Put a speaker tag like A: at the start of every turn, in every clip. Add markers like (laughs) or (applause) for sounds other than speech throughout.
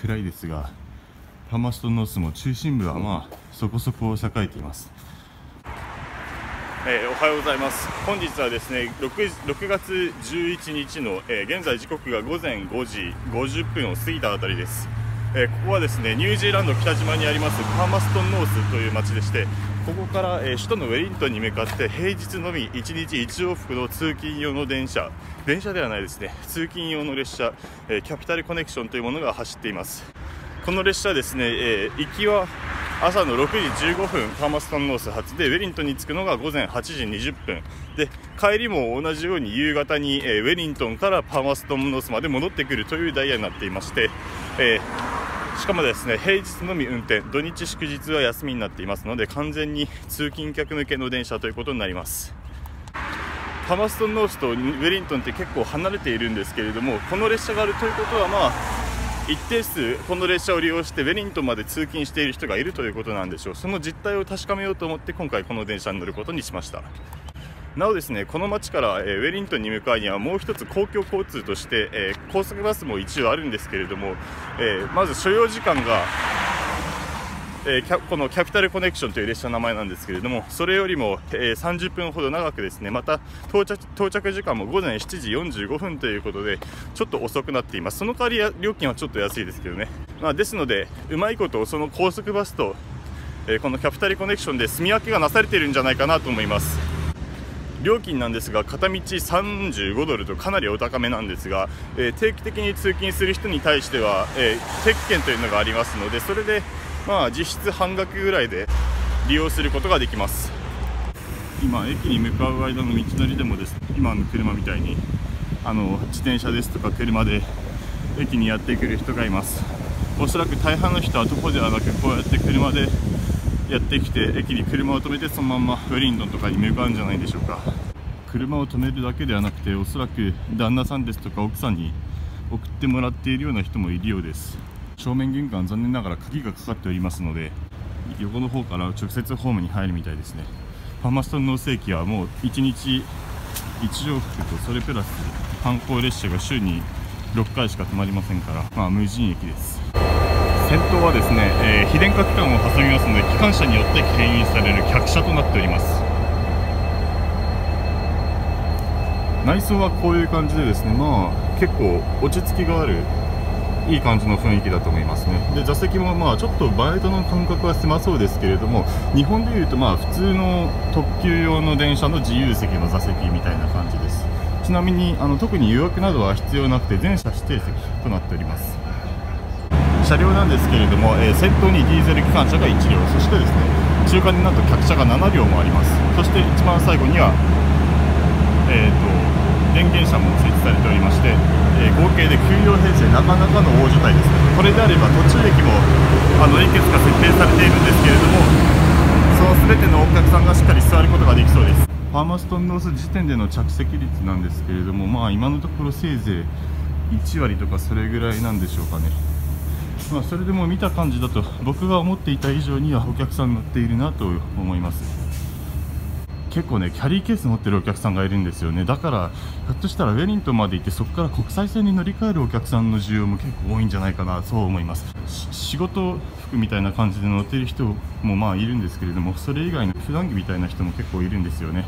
A: 暗いですがハマストノースも中心部はまあそこそこ栄えています。
B: えー、おはようございます。本日はですね 6, 6月11日の、えー、現在時刻が午前5時50分を過ぎたあたりです、えー、ここはですねニュージーランド北島にありますパーマストンノースという町でしてここから、え首都のウェリントンに向かって平日のみ1日1往復の通勤用の電車電車ではないですね通勤用の列車、えキャピタルコネクションというものが走っています。この列車ですね、え行きは朝の6時15分パーマストンノース発でウェリントンに着くのが午前8時20分。で帰りも同じように夕方に、え、ウェリントンからパーマストンノースまで戻ってくるというダイヤになっていまして、かもですね平日のみ運転土日祝日は休みになっていますので完全に通勤客向けの電車ということになります。パーマストンノースとウェリントンって結構離れているんですけれどもこの列車があるということはまあ一定数この列車を利用してウェリントンまで通勤している人がいるということなんでしょう。その実態を確かめようと思って今回この電車に乗ることにしました。なおですねこの町から、えウェリントンに向かうにはもう一つ公共交通として、え高速バスも一応あるんですけれども、えまず所要時間がえ、このキャピタルコネクションという列車の名前なんですけれどもそれよりも、え、30分ほど長くですねまた到着到着時間も午前7時45分ということでちょっと遅くなっています。その代わり料金はちょっと安いですけどね、まあ、ですのでうまいことその高速バスと、え、このキャピタルコネクションで住み分けがなされているんじゃないかなと思います。料金なんですが片道35ドルとかなりお高めなんですが、えー、定期的に通勤する人に対しては、えー、定期券というのがありますのでそれでまあ実質半額ぐらいで利用することができます。今駅に向かう間の道のりでもです今の車みたいにあの自転車ですとか車で駅にやってくる人がいます。おそらく大半の人は徒歩ではなくこうやって車でやってきて駅に車を止めてそのままウェリントンとかに向かうんじゃないでしょうか。車を止めるだけではなくておそらく旦那さんですとか奥さんに送ってもらっているような人もいるようです。正面玄関残念ながら鍵がかかっておりますので横の方から直接ホームに入るみたいですね。パーマストン農政駅はもう1日1往復とそれプラス観光列車が週に6回しか止まりませんからまあ無人駅です。先頭はですね、えー、非電化区間を挟みますので機関車によって牽引される客車となっております。内装はこういう感じでですねまあ結構落ち着きがあるいい感じの雰囲気だと思いますね。で座席もまあちょっとバイトの感覚は狭そうですけれども日本でいうとまあ普通の特急用の電車の自由席の座席みたいな感じです。ちなみにあの特に予約などは必要なくて全車指定席となっております。車両なんですけれども、えー、先頭にディーゼル機関車が1両そしてですね中間になんと客車が7両もあります。そして一番最後にはえーと電源車も設置されておりまして、えー、合計で9両編成なかなかの大所帯ですね。これであれば途中駅もあのいくつか設定されているんですけれどもその全てのお客さんがしっかり座ることができそうです。ファーマストンノース時点での着席率なんですけれどもまあ今のところせいぜい1割とかそれぐらいなんでしょうかね。まあそれでも見た感じだと僕が思っていた以上にはお客さん乗っているなと思います。結構ねキャリーケース持ってるお客さんがいるんですよね。だからひょっとしたらウェリントンまで行ってそこから国際線に乗り換えるお客さんの需要も結構多いんじゃないかなそう思います。仕事服みたいな感じで乗っている人もまあいるんですけれどもそれ以外の普段着みたいな人も結構いるんですよね、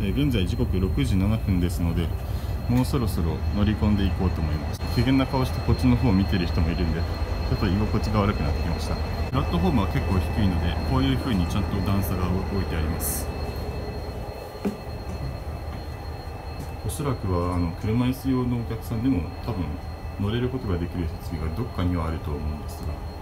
B: えー、現在時刻6時7分ですのでもうそろそろ乗り込んでいこうと思います。機嫌な顔してこっちの方を見てる人もいるんでちょっと居心地が悪くなってきました。プラットフォームは結構低いのでこういう風にちゃんと段差が置いてあります。おそらくはあの車椅子用のお客さんでも多分乗れることができる設備がどっかにはあると思うんですが。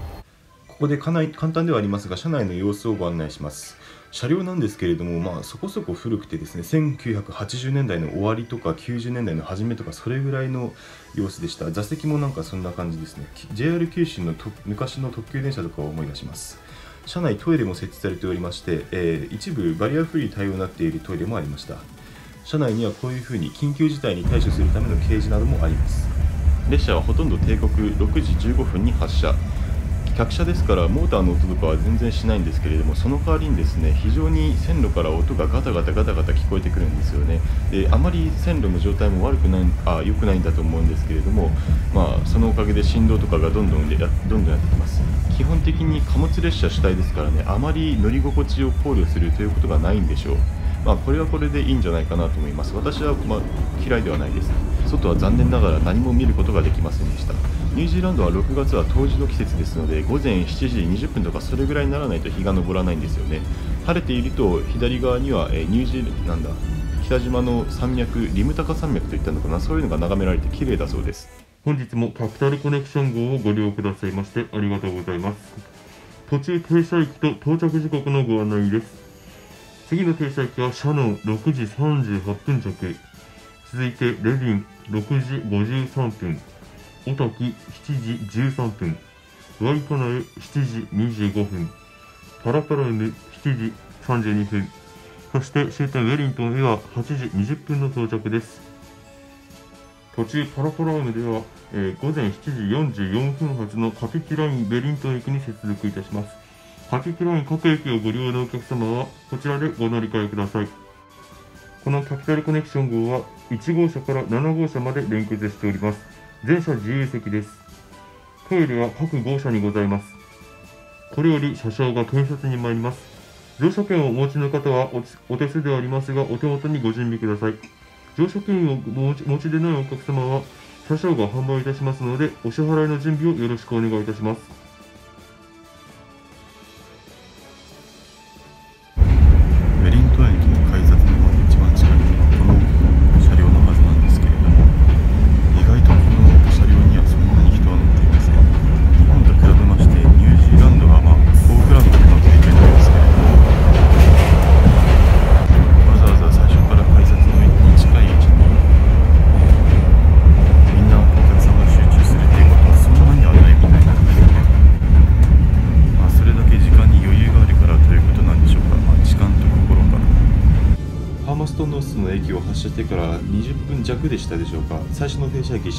C: ここでかなり簡単ではありますが車内の様子をご案内します。車両なんですけれども、まあ、そこそこ古くてですね1980年代の終わりとか90年代の初めとかそれぐらいの様子でした。座席もなんかそんな感じですね。JR 九州の昔の特急電車とかを思い出します。車内トイレも設置されておりまして、えー、一部バリアフリー対応になっているトイレもありました。車内にはこういうふうに緊急事態に対処するための掲示などもあります。列車はほとんど定刻6時15分に発車。
B: 客車ですからモーターの音とかは全然しないんですけれどもその代わりにですね非常に線路から音がガタガタガタガタ聞こえてくるんですよね。であまり線路の状態も悪くないあ良くないんだと思うんですけれどもまあそのおかげで振動とかがどんどんやどんどんやってきます。基本的に貨物列車主体ですからねあまり乗り心地を考慮するということがないんでしょう。まあ、これはこれでいいんじゃないかなと思います。私は、ま、嫌いではないです。外は残念ながら何も見ることができませんでした。ニュージーランドは6月は冬至の季節ですので午前7時20分とかそれぐらいにならないと日が昇らないんですよね。晴れていると左側には、えニュージーなんだ北島の山脈リムタカ山脈といったのかな。そういうのが眺められて綺麗だそうです。
D: 本日もキャピタルコネクション号をご利用くださいましてありがとうございます。途中停車駅と到着時刻のご案内です。次の停車駅はシャノン6時38分着。続いてレビン6時53分。小滝7時13分ワイカナエ7時25分パラパラウム7時32分そして終点ウェリントンへは8時20分の到着です。途中パラパラウムでは、えー午前7時44分発のカピキラインベリントン駅に接続いたします。カピキライン各駅をご利用のお客様はこちらでご乗り換えください。このキャピタルコネクション号は1号車から7号車まで連結しております。全車自由席です。トイレは各号車にございます。これより車掌が検察に参ります。乗車券をお持ちの方はお手数ではありますがお手元にご準備ください。乗車券をお持ちでないお客様は車掌が販売いたしますのでお支払いの準備をよろしくお願いいたします。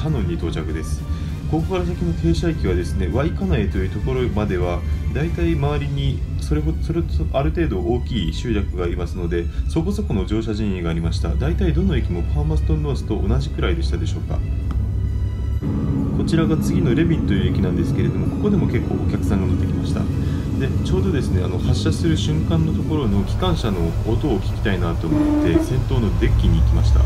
B: 停車駅シャノンに到着です。ここから先の停車駅はですねワイカナエというところまではだいたい周りにそれほそれとある程度大きい集落がありますのでそこそこの乗車陣営がありました。だいたいどの駅もハーマストンノースと同じくらいでしたでしょうか。こちらが次のレビンという駅なんですけれどもここでも結構お客さんが乗ってきました。でちょうどですねあの発車する瞬間のところの機関車の音を聞きたいなと思って先頭のデッキに行きました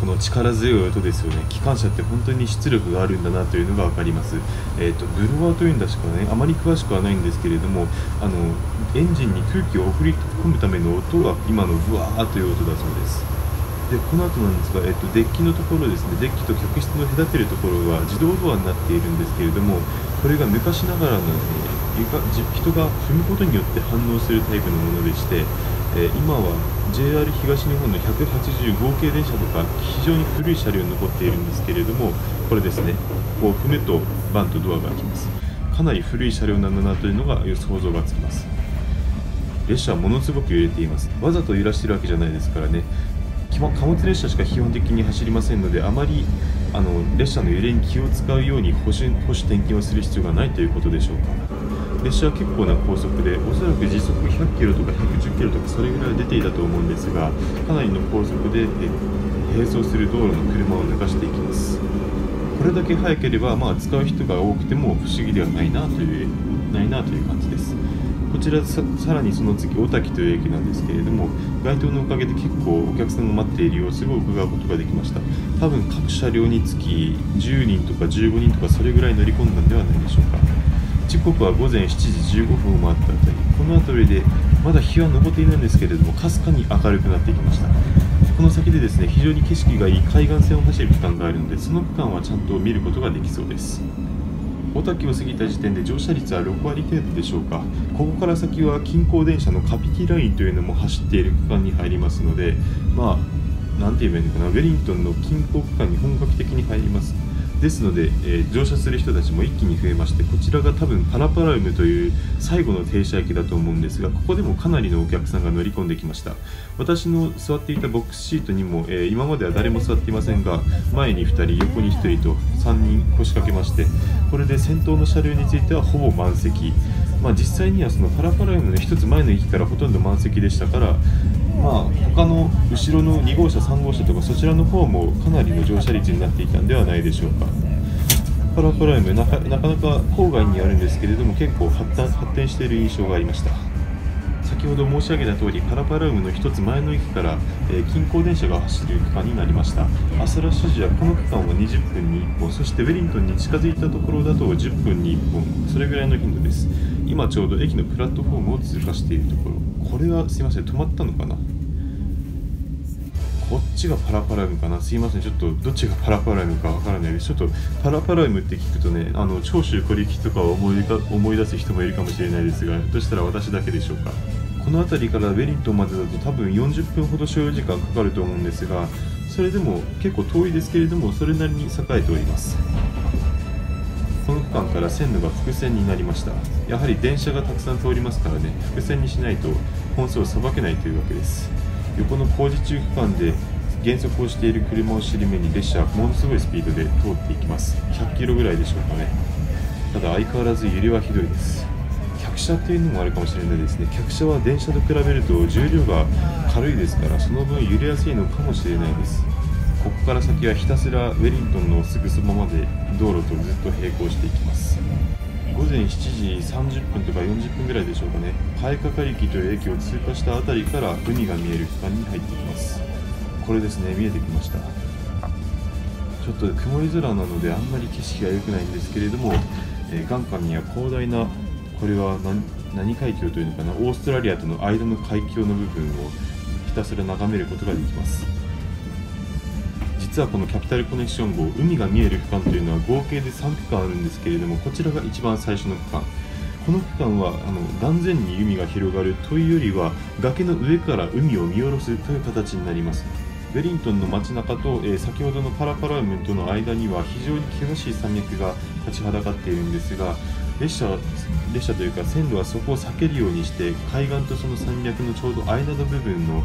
B: この力強い音ですよね。機関車って本当に出力があるんだなというのが分かります。えっ、とブロワーというんだしかねあまり詳しくはないんですけれどもあのエンジンに空気を送り込むための音が今のブワーという音だそうです。でこの後なんですが、えっと、デッキのところですね。デッキと客室の隔てるところが自動ドアになっているんですけれどもこれが昔ながらの、え床人が踏むことによって反応するタイプのものでして、えー今は JR 東日本の180号系電車とか非常に古い車両に残っているんですけれどもこれですねこう踏むとバンとドアが開きます。かなり古い車両なんだなというのが想像がつきます。列車はものすごく揺れています。わざと揺らしてるわけじゃないですからね。貨物列車しか基本的に走りませんのであまりあの列車の揺れに気を使うように保守保守点検をする必要がないということでしょうか。列車は結構な高速でおそらく時速100キロとか110キロとかそれぐらい出ていたと思うんですがかなりの高速で並走する道路の車を抜かしていきます。これだけ速ければ、まあ、使う人が多くても不思議ではないなというないなという感じです。こちらさらにその次小滝という駅なんですけれども街灯のおかげで結構お客さんが待っている様子を伺うことができました。多分各車両につき10人とか15人とかそれぐらい乗り込んだんではないでしょうか。刻は午前7時15分を回ったあたり。この辺りでまだ日は昇っていないんですけれどもかすかに明るくなってきました。この先でですね非常に景色がいい海岸線を走る区間があるのでその区間はちゃんと見ることができそうです。小滝を過ぎた時点で乗車率は6割程度でしょうか。ここから先は近郊電車のカピティラインというのも走っている区間に入りますのでまあなんて言えばいいのかな。ウェリントンの近郊区間に本格的に入ります。ですので、えー乗車する人たちも一気に増えましてこちらが多分パラパラウムという最後の停車駅だと思うんですがここでもかなりのお客さんが乗り込んできました。私の座っていたボックスシートにも、えー今までは誰も座っていませんが前に2人横に1人と3人腰掛けましてこれで先頭の車両についてはほぼ満席。まあ、実際にはそのパラパラウムの1つ前の駅からほとんど満席でしたから、まあ、他の後ろの2号車、3号車とかそちらの方もかなりの乗車率になっていたんではないでしょうか。パラプライムなかなか郊外にあるんですけれども結構発展発展している印象がありました先ほど申し上げた通りパラパラウムの1つ前の駅から、えー近郊電車が走る区間になりました。アスラッシュ時はこの区間は20分に1本そしてウェリントンに近づいたところだと10分に1本それぐらいの頻度です。今ちょうど駅のプラットフォームを通過しているところ。これはすいません止まったのかな？こっちがパラパラウムかな？すいませんちょっとどっちがパラパラウムかわからないです。ちょっとパラパラウムって聞くとねあの長州小力とかを思いか思い出す人もいるかもしれないですがひょっとしたら私だけでしょうか？この辺りからウェリントンまでだと多分40分ほど所要時間かかると思うんですがそれでも結構遠いですけれどもそれなりに栄えております。この区間から線路が複線になりました。やはり電車がたくさん通りますからね複線にしないと本数をさばけないというわけです。横の工事中区間で減速をしている車を尻目に列車はものすごいスピードで通っていきます。100キロぐらいでしょうかね。ただ相変わらず揺れはひどいです。客車っていうのもあるかもしれないですね。客車は電車と比べると重量が軽いですからその分揺れやすいのかもしれないです。ここから先はひたすらウェリントンのすぐそばまで道路とずっと並行していきます。午前7時30分とか40分ぐらいでしょうかね。貝かかり木という駅を通過した辺りから海が見える区間に入ってきます。これですね。見えてきました。ちょっと曇り空なのであんまり景色が良くないんですけれども、えー眼下には広大なこれは何海峡というのかな？オーストラリアとの間の海峡の部分をひたすら眺めることができます。実はこのキャピタルコネクション号海が見える区間というのは合計で3区間あるんですけれどもこちらが一番最初の区間。この区間はあの眼前に海が広がるというよりは崖の上から海を見下ろすという形になります。ウェリントンの街中と、えー先ほどのパラパラウムとの間には非常に険しい山脈が立ちはだかっているんですが列車列車というか線路はそこを避けるようにして海岸とその山脈のちょうど間の部分の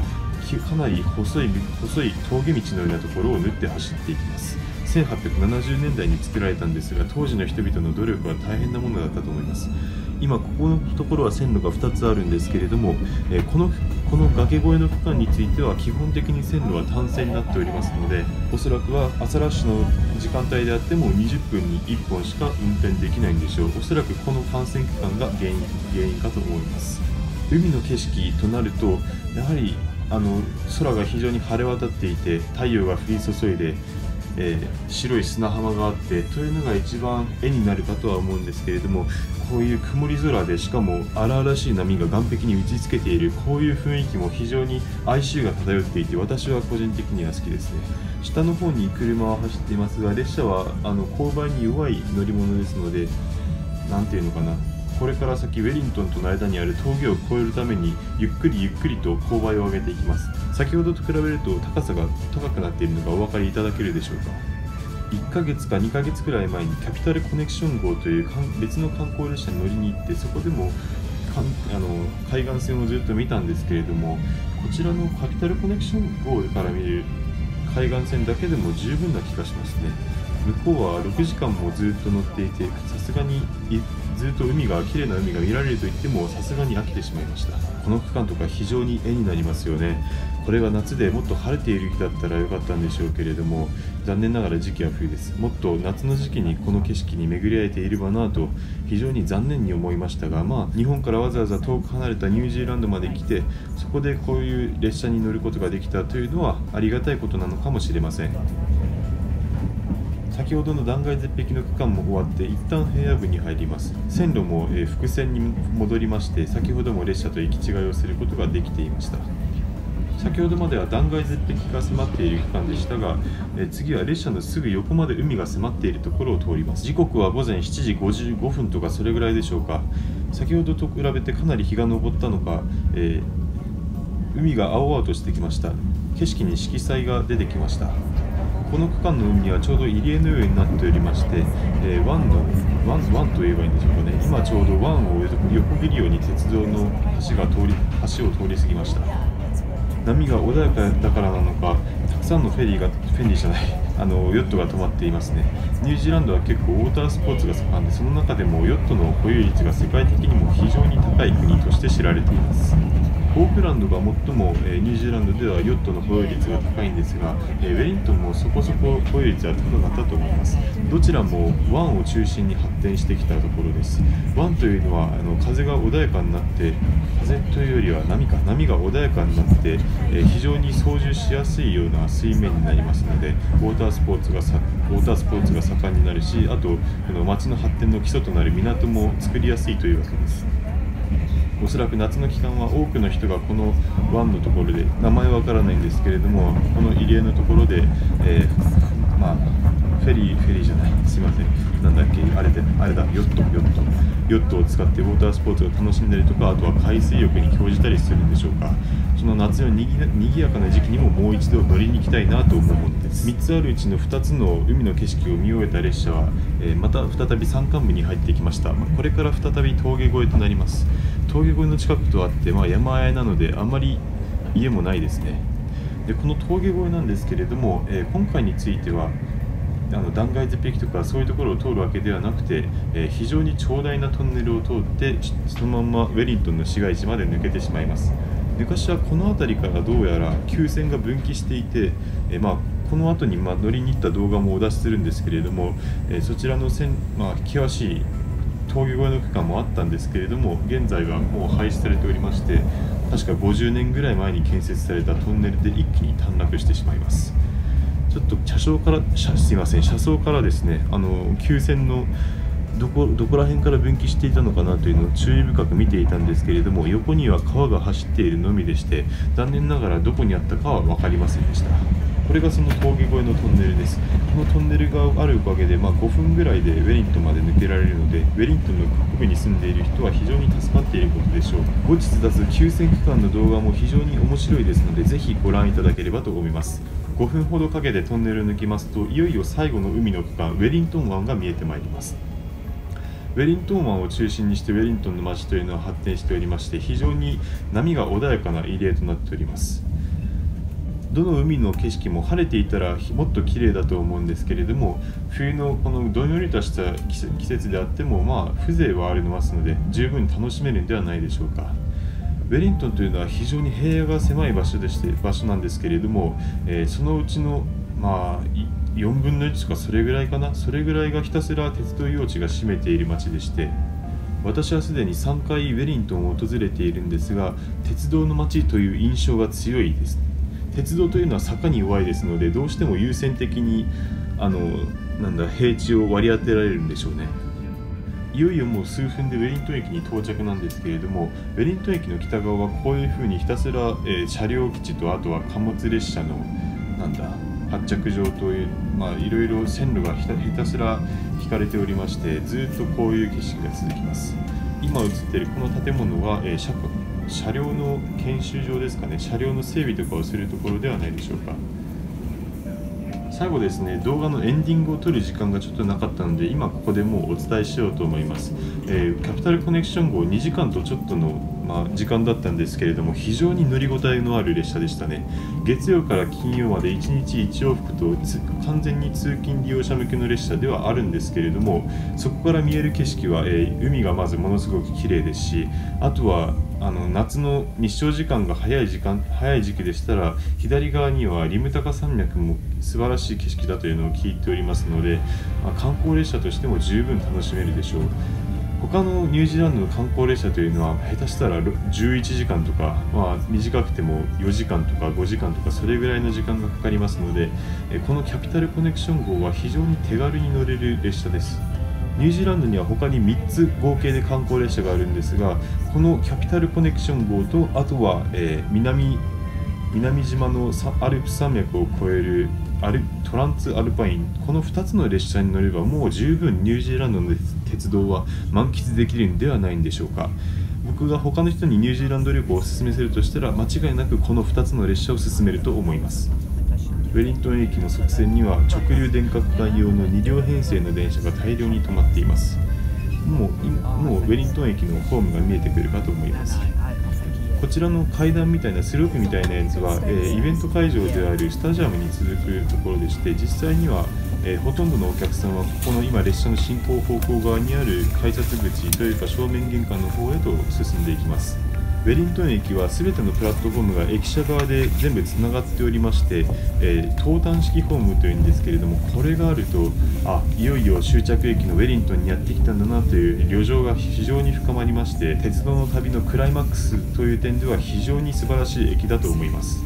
B: かなり細い細い峠道のようなところを縫って走っていきます。1870年代に作られたんですが当時の人々の努力は大変なものだったと思います。今ここのところは線路が2つあるんですけれども、えーこのこの崖越えの区間については基本的に線路は単線になっておりますのでおそらくは朝ラッシュの時間帯であっても20分に1本しか運転できないんでしょう。おそらくこの単線区間が原因原因かと思います。海の景色となるとやはりあの空が非常に晴れ渡っていて太陽が降り注いで、えー白い砂浜があってというのが一番絵になるかとは思うんですけれどもこういう曇り空でしかも荒々しい波が岸壁に打ちつけているこういう雰囲気も非常に哀愁が漂っていて私は個人的には好きですね。下の方に車は走っていますが列車はあの勾配に弱い乗り物ですのでなんていうのかなこれから先ウェリントンとの間にある峠を越えるためにゆっくりゆっくりと勾配を上げていきます。先ほどと比べると高さが高くなっているのがお分かりいただけるでしょうか。1ヶ月か2ヶ月くらい前にキャピタルコネクション号という別の観光列車に乗りに行ってそこでもかんあの海岸線をずっと見たんですけれどもこちらのキャピタルコネクション号から見る海岸線だけでも十分な気がしますね。向こうは6時間もずっと乗っていてさすがにずっと海が綺麗な海が見られると言ってもさすがに飽きてしまいました。この区間とか非常に絵になりますよね。これが夏でもっと晴れている日だったらよかったんでしょうけれども残念ながら時期は冬です。もっと夏の時期にこの景色に巡り合えていればなと非常に残念に思いましたがまあ日本からわざわざ遠く離れたニュージーランドまで来てそこでこういう列車に乗ることができたというのはありがたいことなのかもしれません。先ほどの断崖絶壁の区間も終わって一旦平野部に入ります。線路も、えー伏線に戻りまして先ほども列車と行き違いをすることができていました。先ほどまでは断崖絶壁が迫っている区間でしたが、え次は列車のすぐ横まで海が迫っているところを通ります。時刻は午前7時55分とかそれぐらいでしょうか。先ほどと比べてかなり日が昇ったのか、えー海が青々としてきました。景色に色彩が出てきました。この区間の海はちょうど入り江のようになっておりまして、えー湾の湾湾と言えばいいんでしょうかね。今ちょうど湾を横切るように鉄道の橋が通り橋を通り過ぎました。波が穏やかだからなのかたくさんのフェリーがフェリーじゃない (laughs) あのヨットが止まっていますね。ニュージーランドは結構ウォータースポーツが盛んでその中でもヨットの保有率が世界的にも非常に高い国として知られています。オークランドが最も、えニュージーランドではヨットの保有率が高いんですが、えウェリントンもそこそこ保有率は高かったと思います。どちらも湾を中心に発展してきたところです。湾というのはあの風が穏やかになって風というよりは波か波が穏やかになって、え非常に操縦しやすいような水面になりますのでウォータースポーツがさウォータースポーツが盛んになるしあとこの街の発展の基礎となる港も作りやすいというわけです。おそらく夏の期間は多くの人がこの湾のところで名前はわからないんですけれどもこの入り江のところで、えーまあフェリーフェリーじゃないすいません。なんだっけあれであれだヨットヨット。ヨットを使ってウォータースポーツを楽しんだりとかあとは海水浴に興じたりするんでしょうか。その夏のにぎやかな時期にももう一度乗りに行きたいなと思うものです。3つあるうちの2つの海の景色を見終えた列車は、えーまた再び山間部に入ってきました、まあこれから再び峠越えとなります。峠越えの近くとあって、まあ、山あいなのであんまり家もないですね。でこの峠越えなんですけれども、えー今回についてはあの断崖絶壁とかそういうところを通るわけではなくて、えー非常に長大なトンネルを通ってそのままウェリントンの市街地まで抜けてしまいます。昔はこの辺りからどうやら急線が分岐していて、えーまあ、この後にま乗りに行った動画もお出しするんですけれども、えそちらの線、まあ、険しい峠越えの区間もあったんですけれども現在はもう廃止されておりまして確か50年ぐらい前に建設されたトンネルで一気に短絡してしまいます。ちょっと車掌から車すいません車窓からですねあの急線のどこどこら辺から分岐していたのかなというのを注意深く見ていたんですけれども横には川が走っているのみでして残念ながらどこにあったかは分かりませんでした。これがその峠越えのトンネルです。このトンネルがあるおかげで、まあ、5分ぐらいでウェリントンまで抜けられるのでウェリントンの北部に住んでいる人は非常に助かっていることでしょう。後日出す急線区間の動画も非常に面白いですのでぜひご覧いただければと思います。5分ほどかけてトンネルを抜きますといよいよ最後の海の区間ウェリントン湾が見えてまいります。ウェリントン湾を中心にしてウェリントンの街というのは発展しておりまして非常に波が穏やかな入り江となっております。どの海の景色も晴れていたらもっと綺麗だと思うんですけれども冬のこのどんよりとした季節であってもまあ風情はありますので十分楽しめるんではないでしょうか。ウェリントンというのは非常に平野が狭い場所でして場所なんですけれども、えーそのうちのまあ4分の1とかそれぐらいかな？それぐらいがひたすら鉄道用地が占めている町でして私はすでに3回ウェリントンを訪れているんですが鉄道の街という印象が強いです。鉄道というのは坂に弱いですのでどうしても優先的にあのなんだ平地を割り当てられるんでしょうね。いよいよもう数分でウェリントン駅に到着なんですけれどもウェリントン駅の北側はこういう風にひたすら、えー車両基地とあとは貨物列車のなんだ発着場というまあいろいろ線路がひたひたすら引かれておりましてずっとこういう景色が続きます。今映っているこの建物は、えー車両の研修場ですかね。車両の整備とかをするところではないでしょうか。最後ですね動画のエンディングを撮る時間がちょっとなかったので今ここでもうお伝えしようと思います、えーキャピタルコネクション号2時間とちょっとの、まあ、時間だったんですけれども非常に乗り応えのある列車でしたね。月曜から金曜まで1日1往復と完全に通勤利用者向けの列車ではあるんですけれどもそこから見える景色は、えー海がまずものすごく綺麗ですしあとはあの夏の日照時間が早い時間早い時期でしたら左側にはリムタカ山脈も素晴らしい景色だというのを聞いておりますので、まあ観光列車としても十分楽しめるでしょう。他のニュージーランドの観光列車というのは下手したら11時間とか、まあ、短くても4時間とか5時間とかそれぐらいの時間がかかりますのでこのキャピタルコネクション号は非常に手軽に乗れる列車です。ニュージーランドには他に3つ合計で観光列車があるんですがこのキャピタルコネクション号とあとは、えー南南島のアルプス山脈を越えるアルトランツアルパインこの2つの列車に乗ればもう十分ニュージーランドの鉄道は満喫できるんではないんでしょうか。僕が他の人にニュージーランド旅行をお勧めするとしたら間違いなくこの2つの列車を勧めると思います。ウェリントン駅の側線には直流電化区間用の2両編成の電車が大量に止まっています。もうもうウェリントン駅のホームが見えてくるかと思います。こちらの階段みたいなスロープみたいなやつは、えーイベント会場であるスタジアムに続くところでして実際には、えーほとんどのお客さんはここの今列車の進行方向側にある改札口というか正面玄関の方へと進んでいきますウェリントン駅は全てのプラットフォームが駅舎側で全部つながっておりまして、えー登壇式ホームというんですけれどもこれがあるとあいよいよ終着駅のウェリントンにやってきたんだなという旅情が非常に深まりまして鉄道の旅のクライマックスという点では非常に素晴らしい駅だと思います。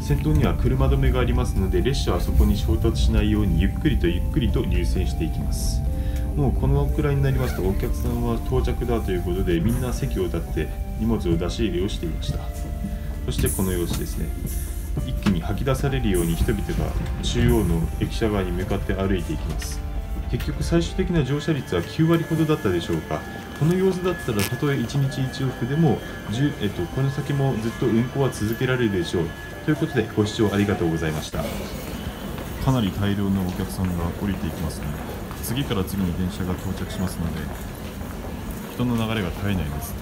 B: 先頭には車止めがありますので列車はそこに衝突しないようにゆっくりとゆっくりと入線していきます。もうこのくらいになりますとお客さんは到着だということでみんな席を立って荷物を出し入れをしていました。そしてこの様子ですね。一気に吐き出されるように人々が中央の駅舎側に向かって歩いていきます。結局最終的な乗車率は9割ほどだったでしょうか。この様子だったらたとえ1日1往復でも、10えっと、この先もずっと運行は続けられるでしょう。ということでご視聴ありがとうございました。
A: かなり大量のお客さんが降りていきますね。次から次に電車が到着しますので人の流れが絶えないです。